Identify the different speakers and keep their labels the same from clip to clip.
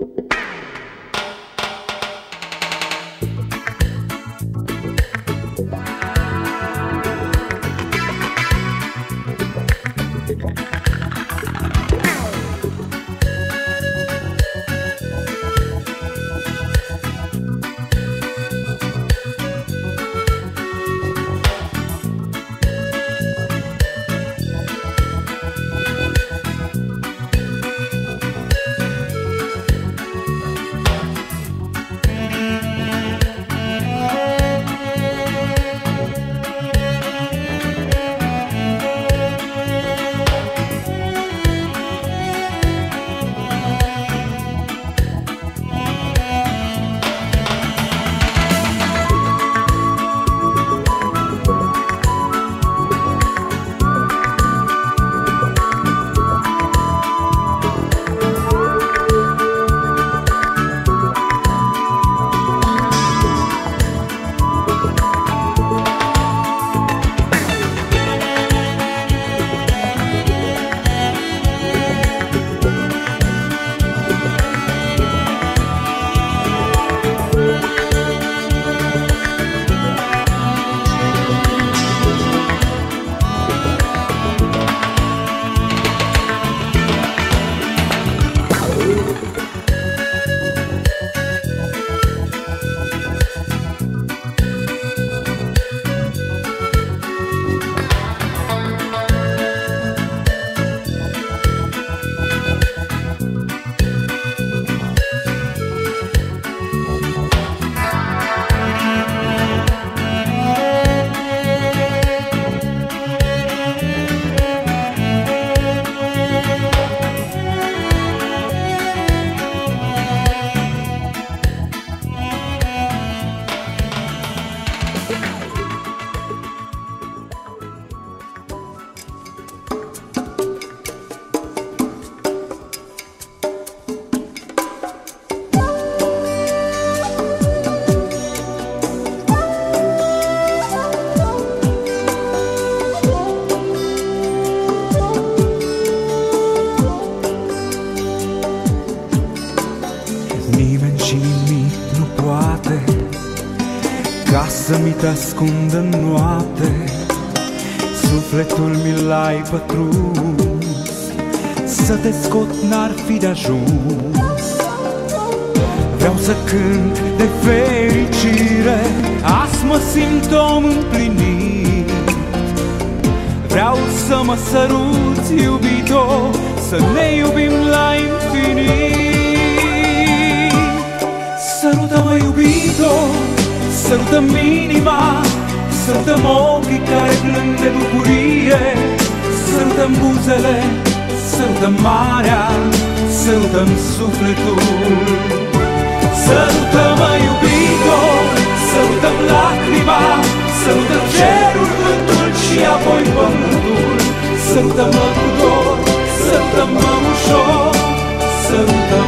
Speaker 1: you Ca să mi te ascund în noapte Sufletul mi l-ai pătruns. Să te scot n-ar fi de ajuns. Vreau să cânt de fericire Azi mă simt om împlinit. Vreau să mă săruți, iubito Să ne iubim la infinit. Sărută-mă, iubito Sărută-mi inima Sărută-mi ochii care plâng de bucurie. Sărută-mi buzele Sărută-mi marea Sărută-mi sufletul. Sărută-mă, iubito Sărută-mi lacrima Sărută cerul, vântul și apoi pământul. Sărută-mă cu dor Sărută-mă ușor Sărută-mă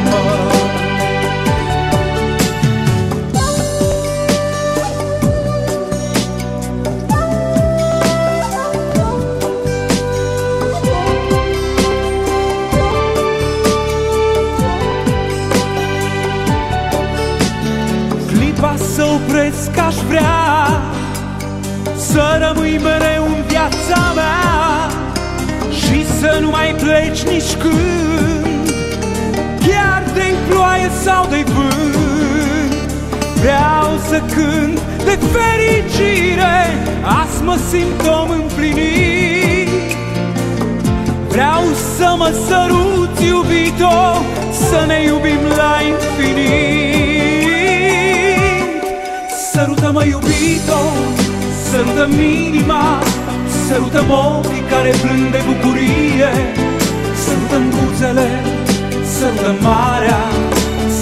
Speaker 1: să opresc aș vrea Să rămâi mereu în viața mea Și să nu mai pleci nici când Chiar de ploaie sau de vânt. Vreau să cânt de fericire Azi mă simt om împlinit. Vreau să mă sărut, iubito Să ne iubim la infinit Sărută-mi inima Sărută-mi ochii care plâng de bucurie. Sărută-mi buzele Sărută-mi marea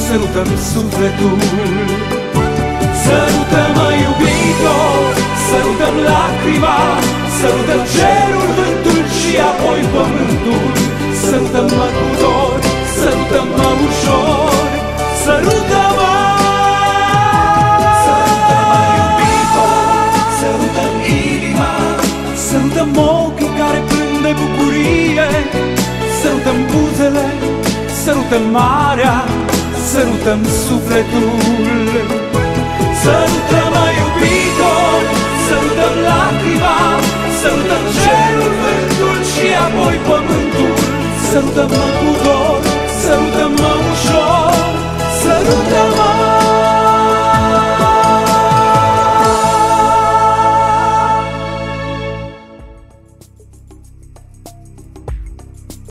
Speaker 1: Sărută-mi sufletul. Sărută-mă, iubito Sărută-mi lacrima Sărută cerul, vântul și apoi pământul. Sărută-mă cu dor Sărută-mă ușor. Sărută-mă de bucurie. Sărută-mi buzele Sărută-mi marea sărutăm sufletul. Sărută-mă iubitor, sărutăm lacrima Sărutăm cerul, vântul și apoi pământul. Sărutăm-mă cu